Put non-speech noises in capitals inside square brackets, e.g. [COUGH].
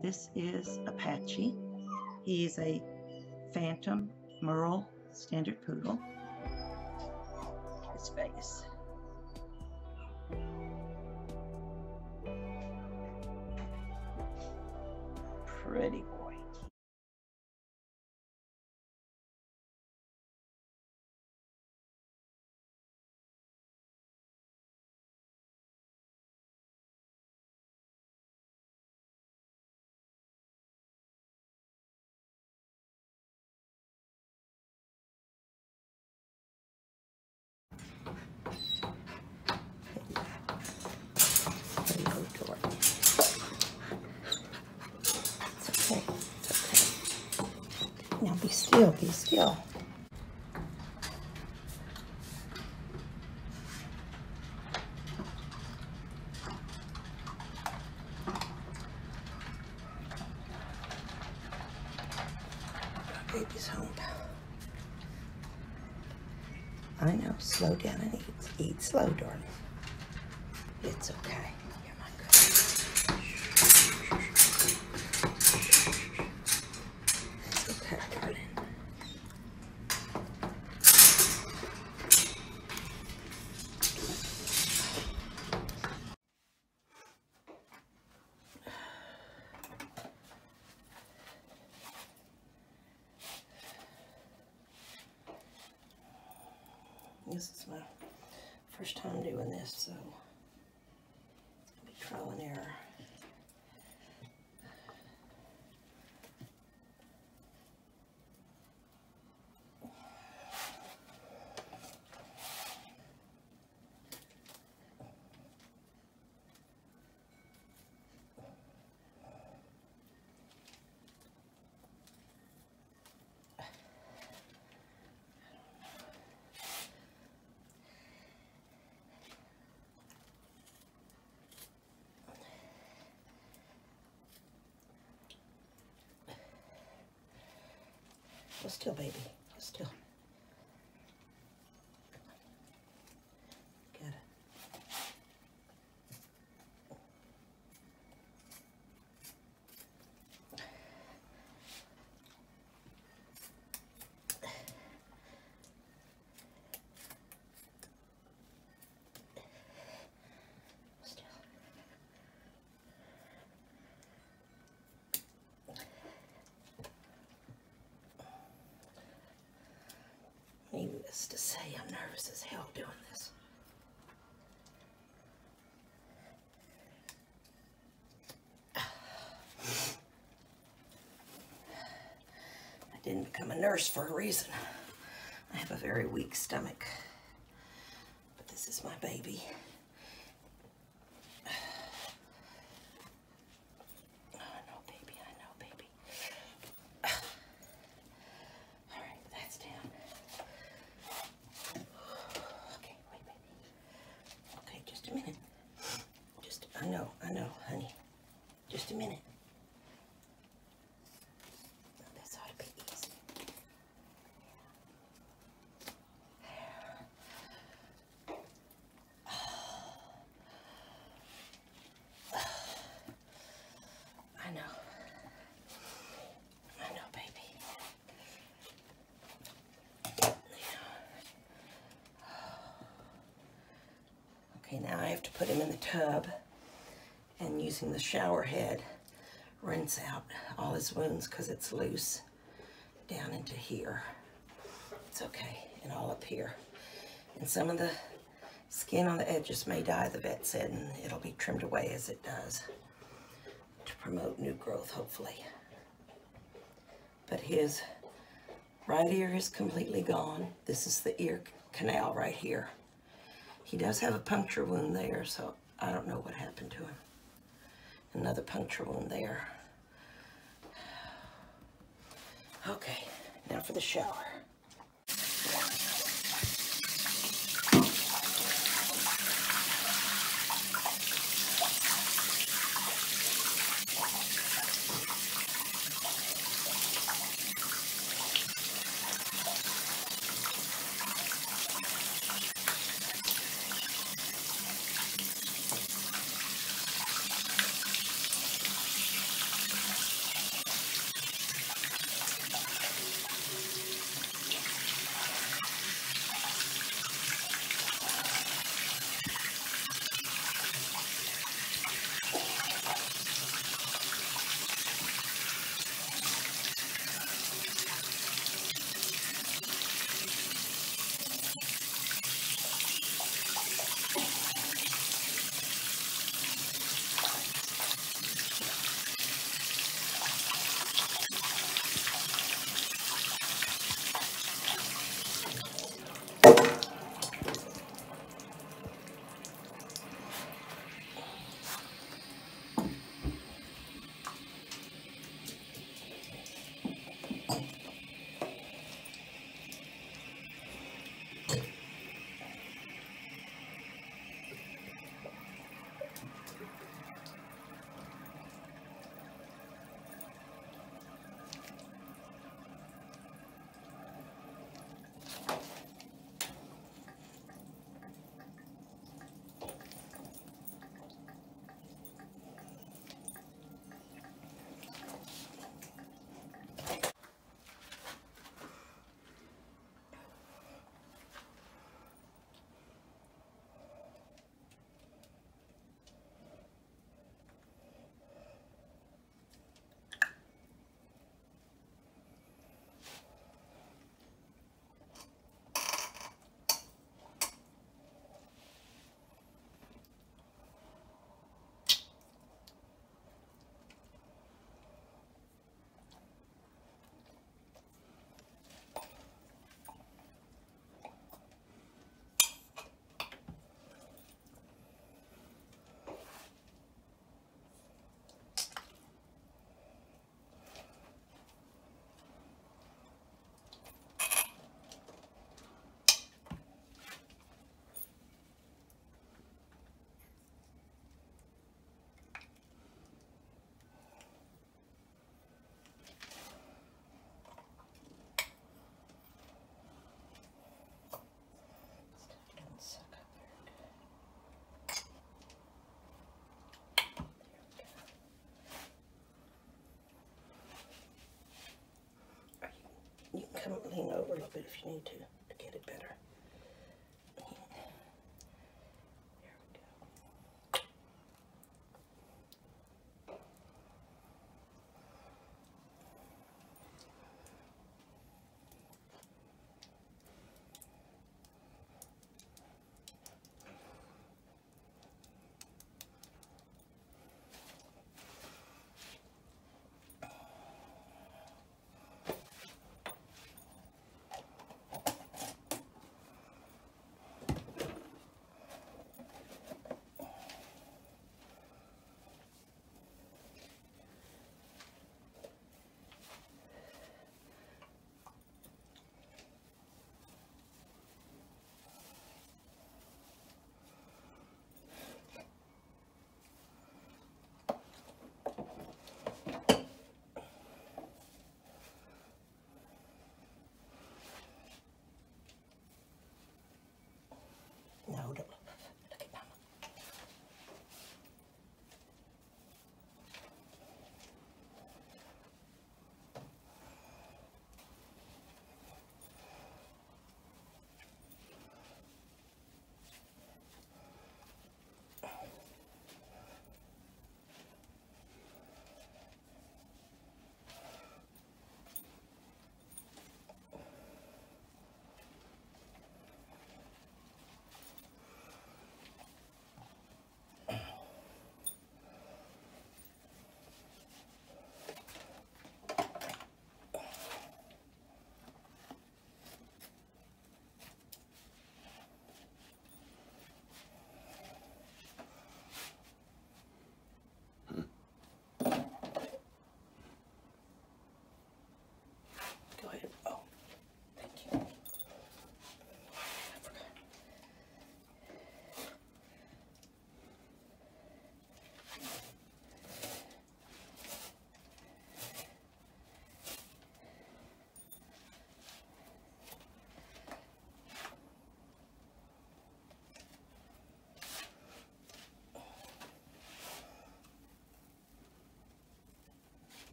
This is Apache. He's a phantom Merle standard poodle. His face. Pretty boy. Hello, Tori. It's okay. It's okay. Now be still. Be still. Baby's home. I know. Slow down and eat. Eat slow, darling. It's okay. You're my girl. It's okay, darling. This is my first time doing this, so it's gonna be trial and error. Still, baby. Go still. Get it. Still. To say, I'm nervous as hell doing this. [SIGHS] I didn't become a nurse for a reason. I have a very weak stomach. But this is my baby. I know, baby, I know, baby. All right, that's down. Okay, wait, baby. Okay, just a minute. Just, I know, honey. Just a minute. This ought to be easy. [SIGHS] I know. I know, baby. [SIGHS] Okay, now I have to put him in the tub using the shower head, rinse out all his wounds because it's loose down into here. It's okay, and all up here. And some of the skin on the edges may die, the vet said, and it'll be trimmed away as it does to promote new growth, hopefully. But his right ear is completely gone. This is the ear canal right here. He does have a puncture wound there, so I don't know what happened to him. Another puncture wound there. Okay, now for the shower. come lean over a little bit if you need to to get it better.